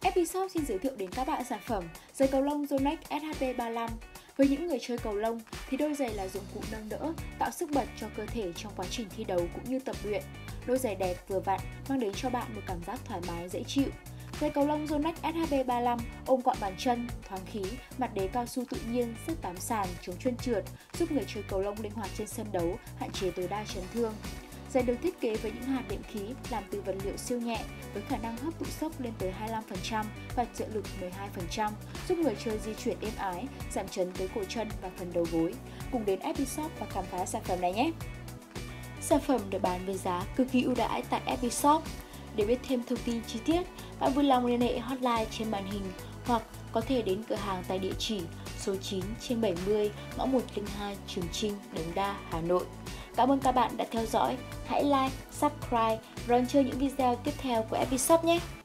Episode xin giới thiệu đến các bạn sản phẩm giày cầu lông Zonex SHP35. Với những người chơi cầu lông thì đôi giày là dụng cụ nâng đỡ, tạo sức bật cho cơ thể trong quá trình thi đấu cũng như tập luyện. Đôi giày đẹp vừa vặn mang đến cho bạn một cảm giác thoải mái dễ chịu. Giày cầu lông Zonex SHB35 ôm gọn bàn chân, thoáng khí, mặt đế cao su tự nhiên, sức bám sàn, chống trơn trượt, giúp người chơi cầu lông linh hoạt trên sân đấu, hạn chế tối đa chấn thương. Giày được thiết kế với những hạt đệm khí làm từ vật liệu siêu nhẹ với khả năng hấp thụ sốc lên tới 25% và trợ lực 12%, giúp người chơi di chuyển êm ái, giảm chấn tới cổ chân và phần đầu gối. Cùng đến Episop và khám phá sản phẩm này nhé! Sản phẩm được bán với giá cực kỳ ưu đãi tại Episop. Để biết thêm thông tin chi tiết, bạn vui lòng liên hệ hotline trên màn hình hoặc có thể đến cửa hàng tại địa chỉ số 9 trên 70 ngõ 102 Trường Trinh, Đống Đa, Hà Nội. Cảm ơn các bạn đã theo dõi. Hãy like, subscribe và đón chơi những video tiếp theo của episode nhé!